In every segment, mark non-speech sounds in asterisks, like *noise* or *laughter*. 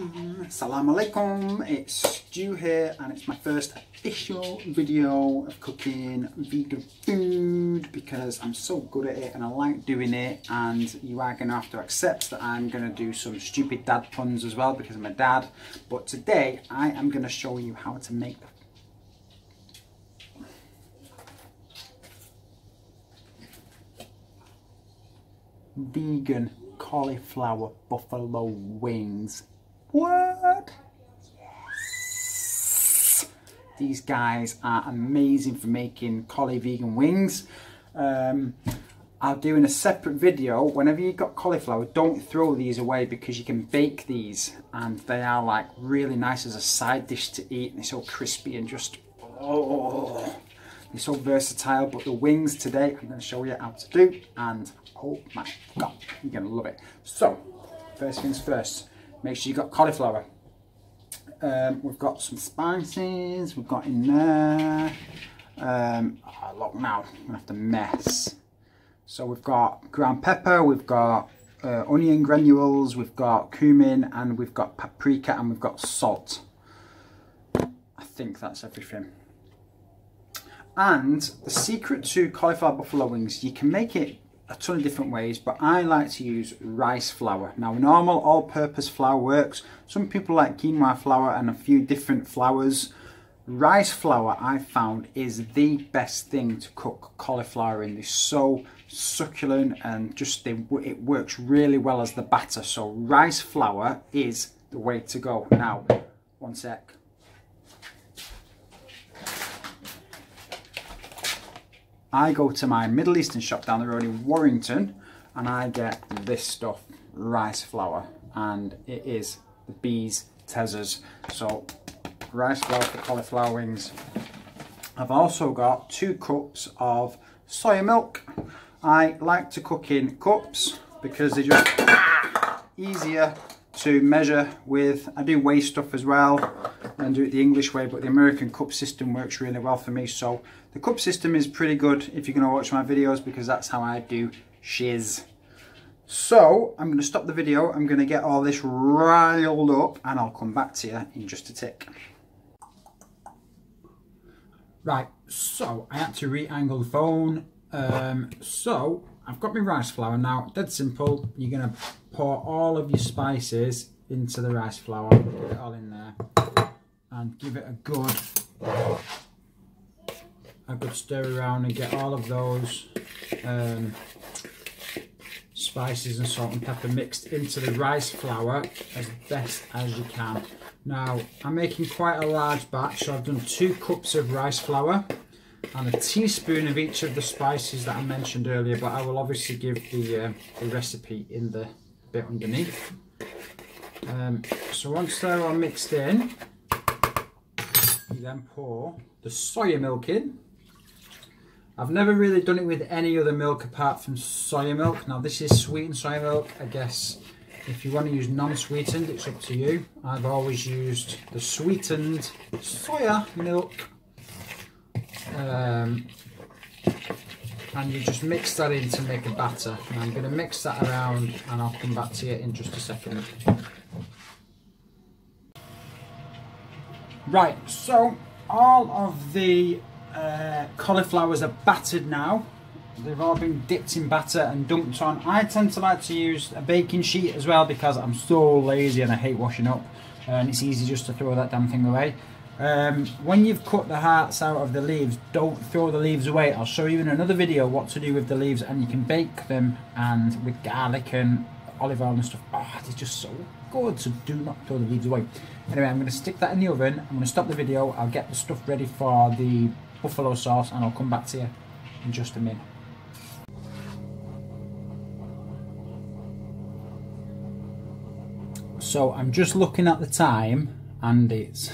Assalamu alaikum, it's Stu here and it's my first official video of cooking vegan food because I'm so good at it and I like doing it and you are going to have to accept that I'm going to do some stupid dad puns as well because I'm a dad. But today I am going to show you how to make vegan cauliflower buffalo wings what? Yes! These guys are amazing for making cauli vegan wings. Um, I'll do in a separate video, whenever you've got cauliflower, don't throw these away because you can bake these and they are like really nice as a side dish to eat and they're so crispy and just, oh, they're so versatile. But the wings today, I'm going to show you how to do and oh my God, you're to love it. So, first things first, make sure you've got cauliflower. Um, we've got some spices, we've got in there, um, oh, look now, I'm gonna have to mess. So we've got ground pepper, we've got uh, onion granules, we've got cumin, and we've got paprika, and we've got salt. I think that's everything. And the secret to cauliflower buffalo wings, you can make it a ton of different ways, but I like to use rice flour. Now, normal all-purpose flour works. Some people like quinoa flour and a few different flours. Rice flour, I found, is the best thing to cook cauliflower in. It's so succulent and just they, it works really well as the batter. So rice flour is the way to go. Now, one sec. I go to my Middle Eastern shop down the road in Warrington and I get this stuff, rice flour, and it is the bee's tezzers. So rice flour for cauliflower wings. I've also got two cups of soya milk. I like to cook in cups because they're just *coughs* easier to measure with. I do weigh stuff as well and do it the English way, but the American cup system works really well for me. So the cup system is pretty good if you're going to watch my videos because that's how I do shiz. So I'm going to stop the video. I'm going to get all this riled up and I'll come back to you in just a tick. Right, so I had to re-angle the phone. Um, so I've got my rice flour now. Dead simple. You're going to pour all of your spices into the rice flour. Put it all in there and give it a good a good stir around and get all of those um, spices and salt and pepper mixed into the rice flour as best as you can. Now I'm making quite a large batch so I've done two cups of rice flour and a teaspoon of each of the spices that I mentioned earlier but I will obviously give the, uh, the recipe in the bit underneath. Um, so once they're all mixed in you then pour the soya milk in. I've never really done it with any other milk apart from soya milk. Now this is sweetened soya milk. I guess if you want to use non-sweetened, it's up to you. I've always used the sweetened soya milk. Um, and you just mix that in to make a batter. And I'm going to mix that around and I'll come back to you in just a second. Right, so all of the uh, cauliflowers are battered now. They've all been dipped in batter and dumped on. I tend to like to use a baking sheet as well because I'm so lazy and I hate washing up. And it's easy just to throw that damn thing away. Um, when you've cut the hearts out of the leaves, don't throw the leaves away. I'll show you in another video what to do with the leaves and you can bake them and with garlic and olive oil and stuff. Oh, they're just so good, so do not throw the leaves away. Anyway, I'm going to stick that in the oven. I'm going to stop the video. I'll get the stuff ready for the buffalo sauce and I'll come back to you in just a minute. So I'm just looking at the time and it's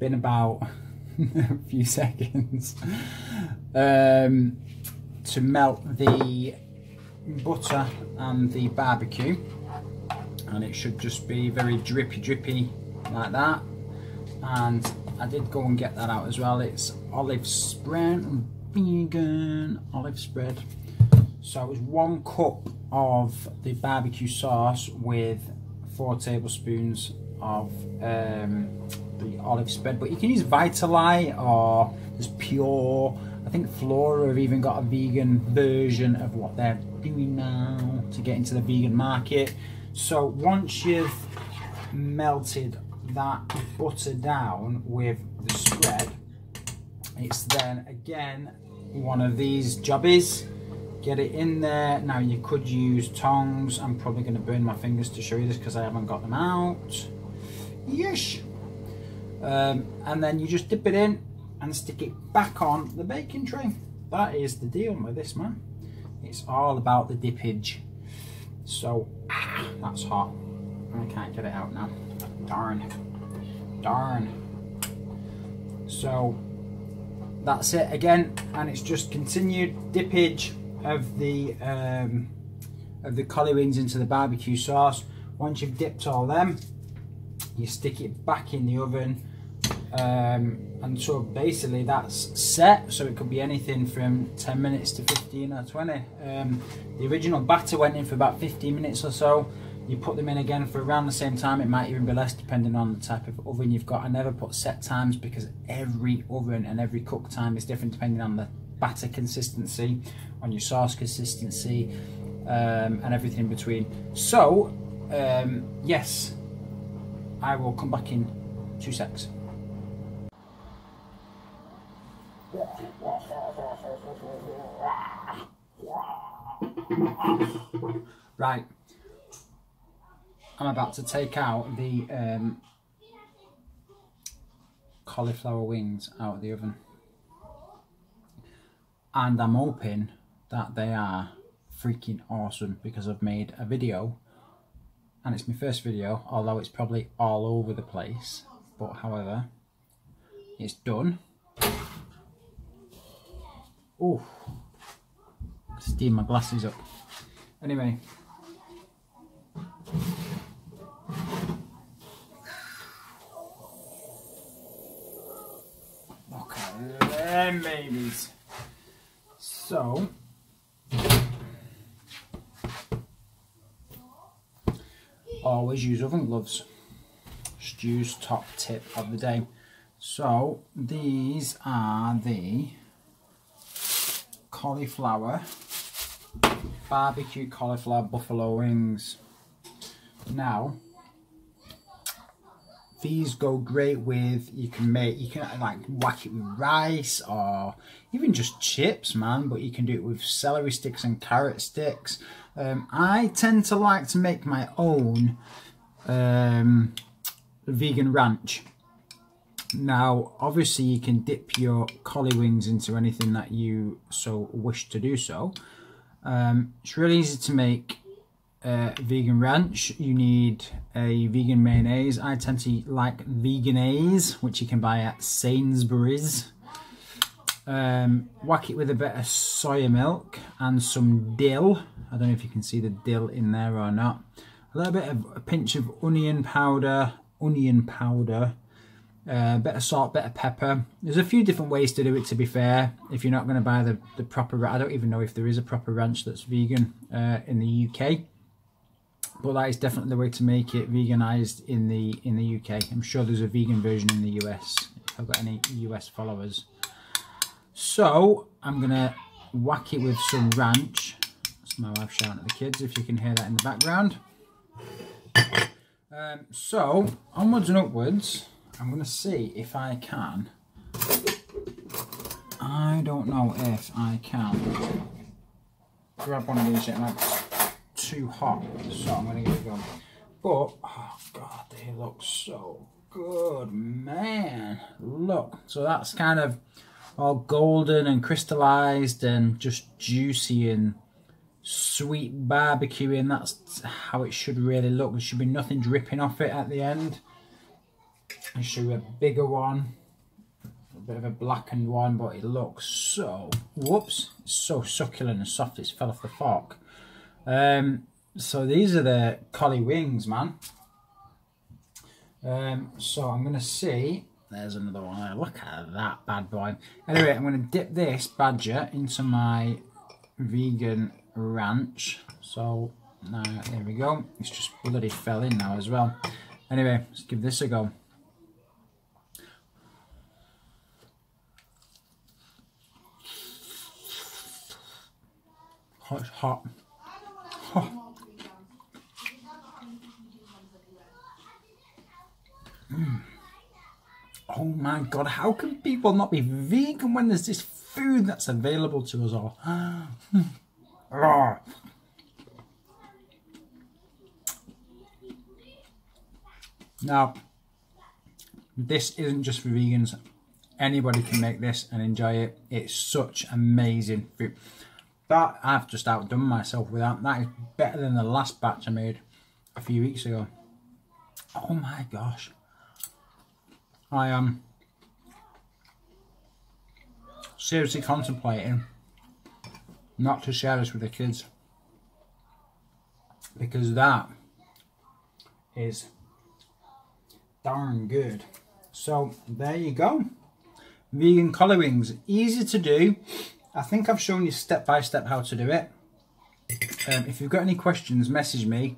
been about *laughs* a few seconds um, to melt the butter and the barbecue. And it should just be very drippy drippy like that. And I did go and get that out as well. It's olive spread vegan olive spread. So it was one cup of the barbecue sauce with four tablespoons of um, the olive spread, but you can use Vitalite or just pure. I think Flora have even got a vegan version of what they're doing now to get into the vegan market. So once you've melted that butter down with the spread, it's then again one of these jobbies. Get it in there. Now you could use tongs. I'm probably going to burn my fingers to show you this because i haven't got them out. Yes um, and then you just dip it in and stick it back on the baking tray. That is the deal with this man. It's all about the dippage. So ah, that's hot. I can't get it out now. Darn. Darn. So that's it again. And it's just continued dippage of the um, of the cauli wings into the barbecue sauce. Once you've dipped all them you stick it back in the oven um, and so basically that's set. So it could be anything from 10 minutes to 15 or 20 um, the original batter went in for about 15 minutes or so. You put them in again for around the same time. It might even be less depending on the type of oven you've got. I never put set times because every oven and every cook time is different depending on the batter consistency on your sauce consistency um, and everything in between. So um, yes I will come back in two secs. Right. I'm about to take out the um, cauliflower wings out of the oven. And I'm hoping that they are freaking awesome because I've made a video and it's my first video although it's probably all over the place but however it's done. Oh steam my glasses up. Anyway. Look at them babies. So, always use oven gloves. Stu's top tip of the day. So, these are the cauliflower, barbecue cauliflower buffalo wings. Now, these go great with you can make you can like whack it with rice or even just chips man but you can do it with celery sticks and carrot sticks. Um, I tend to like to make my own um, vegan ranch. Now obviously you can dip your cauli wings into anything that you so wish to do so. Um, it's really easy to make uh, vegan ranch you need a vegan mayonnaise I tend to like Vegenaise which you can buy at Sainsbury's um, whack it with a bit of soya milk and some dill I don't know if you can see the dill in there or not a little bit of a pinch of onion powder onion powder a uh, bit of salt, bit of pepper. There's a few different ways to do it to be fair. If you're not going to buy the, the proper, I don't even know if there is a proper ranch that's vegan uh, in the UK but that is definitely the way to make it veganized in the in the UK. I'm sure there's a vegan version in the US if I've got any US followers. So I'm gonna whack it with some ranch. That's my wife shouting at the kids if you can hear that in the background. Um, so onwards and upwards, I'm gonna see if I can. I don't know if I can grab one of these yet too hot, so I'm going to get it going. But, oh god, they look so good, man. Look, so that's kind of all golden and crystallized and just juicy and sweet barbecue and That's how it should really look. There should be nothing dripping off it at the end. I'll show a bigger one. A bit of a blackened one, but it looks so, whoops, so succulent and soft it's fell off the fork. Um, so these are the cauli wings, man. Um, so I'm going to see. There's another one. Look at that bad boy. Anyway, I'm going to dip this badger into my vegan ranch. So Nah, there we go. It's just bloody fell in now as well. Anyway, let's give this a go. Hot, hot. Oh. Mm. oh my god, how can people not be vegan when there's this food that's available to us all? *sighs* Now, this isn't just for vegans. Anybody can make this and enjoy it. It's such amazing food. That I've just outdone myself with that. That is better than the last batch I made a few weeks ago. Oh my gosh. I am seriously contemplating not to share this with the kids because that is darn good. So there you go. Vegan cauli wings, easy to do. I think I've shown you step by step how to do it. Um, if you've got any questions, message me.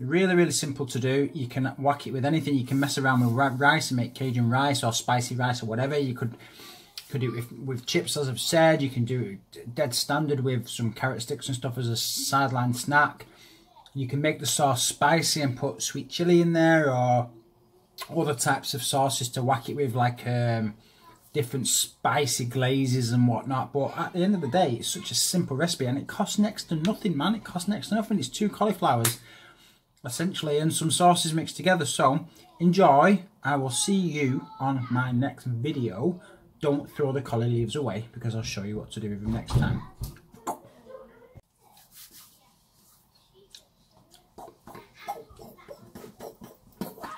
Really, really simple to do. You can whack it with anything. You can mess around with rice and make Cajun rice or spicy rice or whatever. You could could do it with, chips, as I've said. You can do it dead standard with some carrot sticks and stuff as a sideline snack. You can make the sauce spicy and put sweet chili in there or other types of sauces to whack it with like um, different spicy glazes and whatnot. But at the end of the day it's such a simple recipe and it costs next to nothing man. It costs next to nothing. It's two cauliflowers essentially and some sauces mixed together. So enjoy. I will see you on my next video don't throw the cauli leaves away because I'll show you what to do with them next time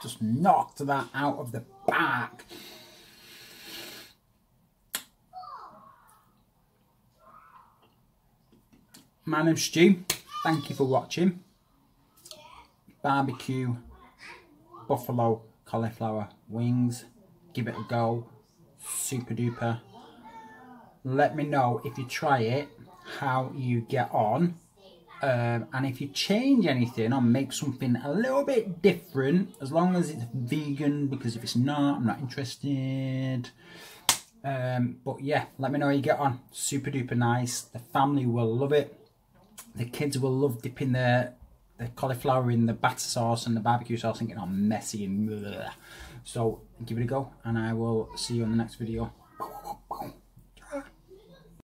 just knocked that out of the back. My name's Stu. Thank you for watching. Barbecue buffalo cauliflower wings. Give it a go. Super duper. Let me know if you try it how you get on um, and if you change anything or make something a little bit different, as long as it's vegan, because if it's not, I'm not interested. Um, but yeah, let me know how you get on. Super duper nice. The family will love it. The kids will love dipping their, the cauliflower in the batter sauce and the barbecue sauce and getting all messy and. So give it a go and I will see you on the next video.